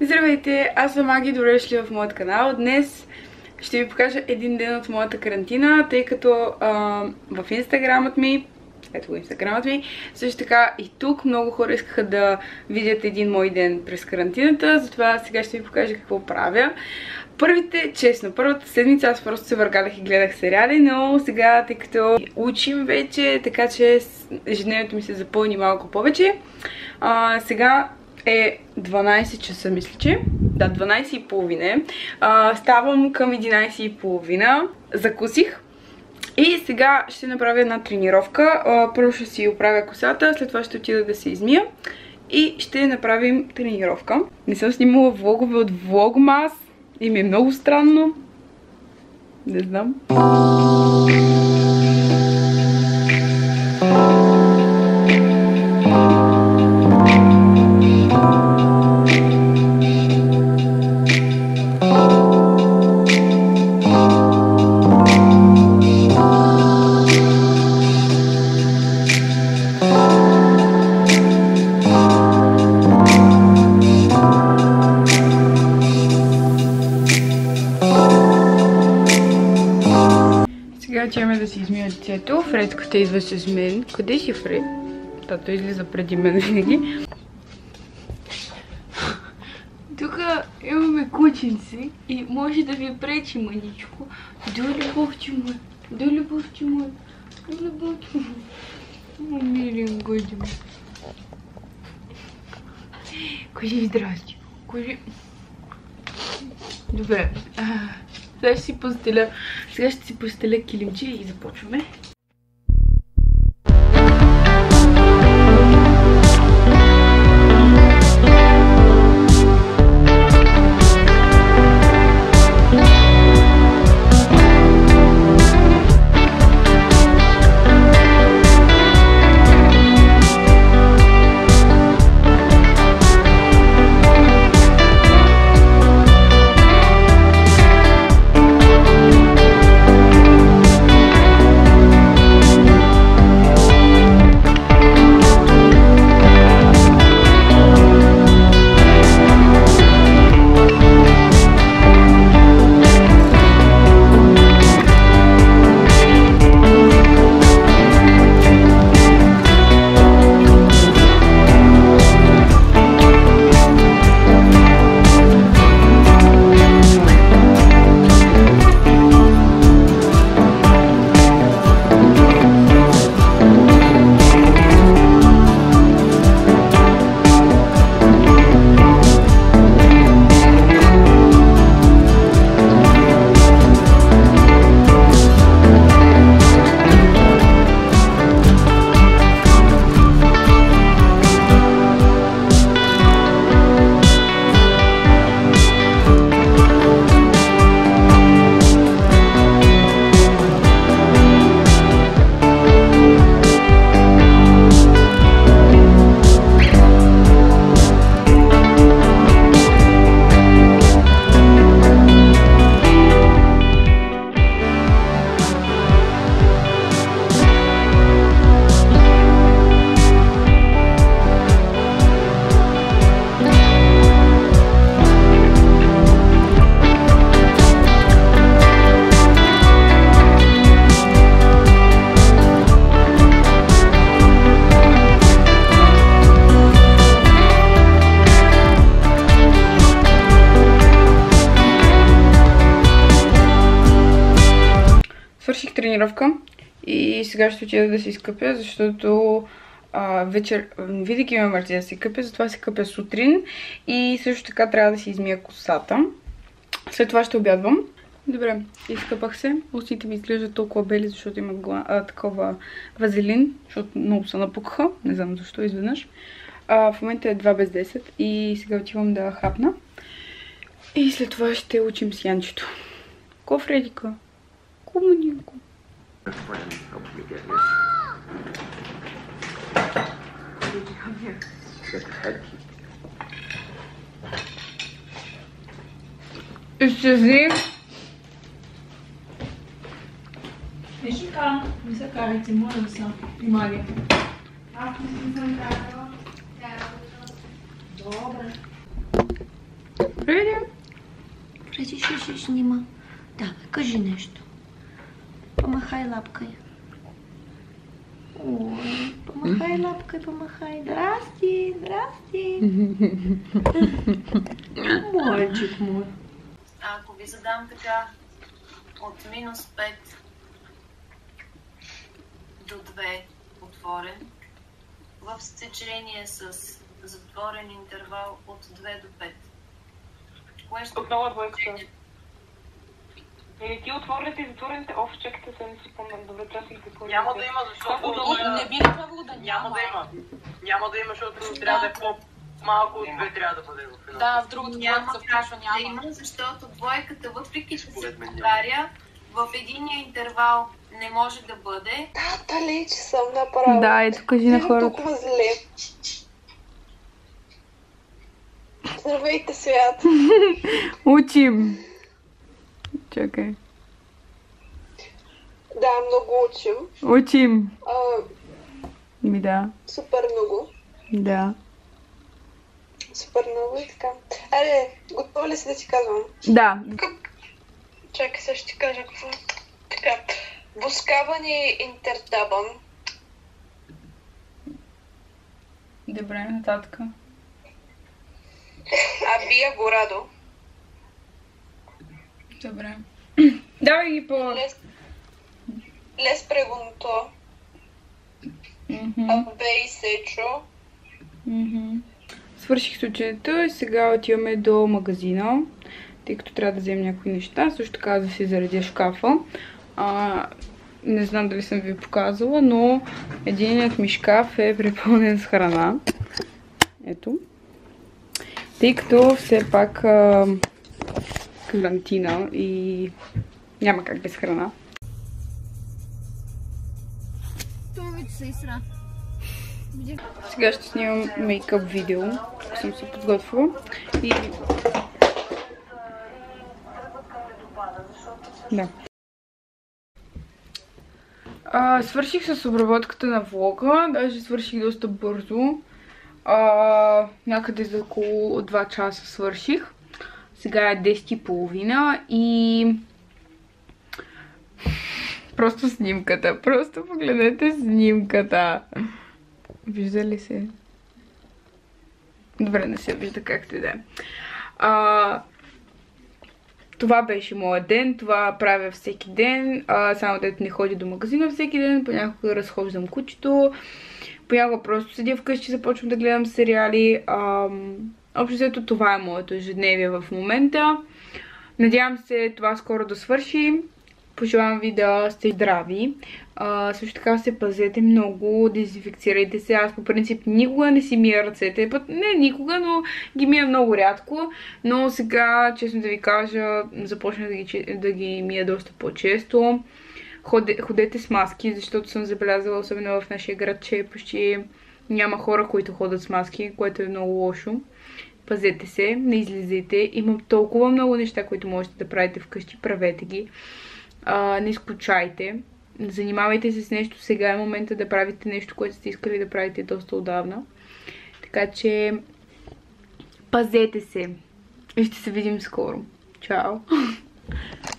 Здравейте, аз съм Аги, добре дошли в моят канал. Днес ще ви покажа един ден от моята карантина, тъй като а, в инстаграмът ми, ето го инстаграмът ми, също така и тук много хора искаха да видят един мой ден през карантината, затова сега ще ви покажа какво правя. Първите, честно, първата седмица аз просто се въргалях и гледах сериали, но сега, тъй като учим вече, така че ежедневието ми се запълни малко повече, а, сега е 12 часа, мисля, че. Да, 12 и половина. ставам към 11 и половина. Закусих. И сега ще направя една тренировка. А, първо ще си оправя косата, след това ще отида да се измия. И ще направим тренировка. Не съм снимала влогове от Vlogmas. И ми е много странно. Не знам. Измия лицето. Фредката идва с мен. Къде си Фред? Тато излиза преди мен винаги. Тук имаме кученци и може да ви пречи маничко. До любовче му, до любовче му, до любовче му. Милин годин. Кажи здрасти. Кажи... Добре. Сега ще си постеля, сега ще си постеля килимче и започваме. Тренировка и сега ще отида да се изкъпя, защото а, вечер, видики ме мързи да се къпя, затова се къпя сутрин и също така трябва да си измия косата. След това ще обядвам. Добре, изкъпах се. Устите ми изглеждат толкова бели, защото имат такова вазелин, защото много се напукаха. Не знам защо изведнъж. В момента е 2 без 10 и сега отивам да хапна. И след това ще учим с Янчето. Ко, Фредика? Куманинко. friend helped me get here. How did you come here? Get the head key. Excuse Мишика, не се карайте, моля се. Внимание. Аз не съм карала. Добре. Привет! Преди ще снима. Да, кажи нещо. Помахай лапкой. Ой, помахай лапкой, помахай. Здрасти, здрасти. Мальчик мой. Ако ви задам така от минус 5 до 2 отворен, в стечение с затворен интервал от 2 до 5. Кое ще Отново двойката. Или ти отворените и затворените, оф, чакайте се, не си помня. Добре, трябва да си какво Няма да има, защото Удължа. не би трябвало да няма. да има. Няма да има, защото трябва да е по-малко от две трябва да бъде в едно. Да, в другото няма се включва, да няма. има, защото двойката, въпреки че се няма. повтаря, в единия интервал не може да бъде, Тали, че съм направо. Да, ето кажи на хората. толкова зле. Здравейте, свят. Учим! Чакай. Да, много учим. Учим! А, Ми да, супер много. да. Супер много и така. Аре, готова ли си да ти казвам? Да, Чакай, сега ще ти кажа какво. е. Така. Бускавани интертабан. Добре, нататък. Абия горадо. Добре. Давай ги прегонто. Мгм, Абей сечо. мгм. Свърших с ученето и сега отиваме до магазина, тъй като трябва да вземем някои неща. Също така да си заредя шкафа. А, не знам дали съм ви показала, но единият ми шкаф е препълнен с храна. Ето. Тъй като все пак а, карантина и няма как без храна. Сега ще снимам мейкъп видео, ако съм се подготвила. И... Да. А, свърших с обработката на влога, даже свърших доста бързо. А, някъде за около 2 часа свърших. Сега е 10.30 и... Просто снимката, просто погледнете снимката. Вижда ли се? Добре, не се вижда както и да е. Това беше моят ден, това правя всеки ден, само дето не ходя до магазина всеки ден, понякога разхождам кучето, понякога просто седя вкъщи, започвам да гледам сериали. Ам, общо взето това е моето ежедневие в момента. Надявам се това скоро да свърши. Пожелавам ви да сте здрави. Също така се пазете много, дезинфекцирайте се. Аз по принцип никога не си мия ръцете. Път, не никога, но ги мия много рядко. Но сега, честно да ви кажа, започнах да ги, да ги мия доста по-често. Ходе, ходете с маски, защото съм забелязала, особено в нашия град, че почти няма хора, които ходят с маски, което е много лошо. Пазете се, не излизайте. Има толкова много неща, които можете да правите вкъщи, правете ги. А, не изключайте. Занимавайте се с нещо. Сега е момента да правите нещо, което сте искали да правите доста отдавна. Така че пазете се. И ще се видим скоро. Чао!